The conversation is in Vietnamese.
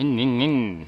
hình hình hình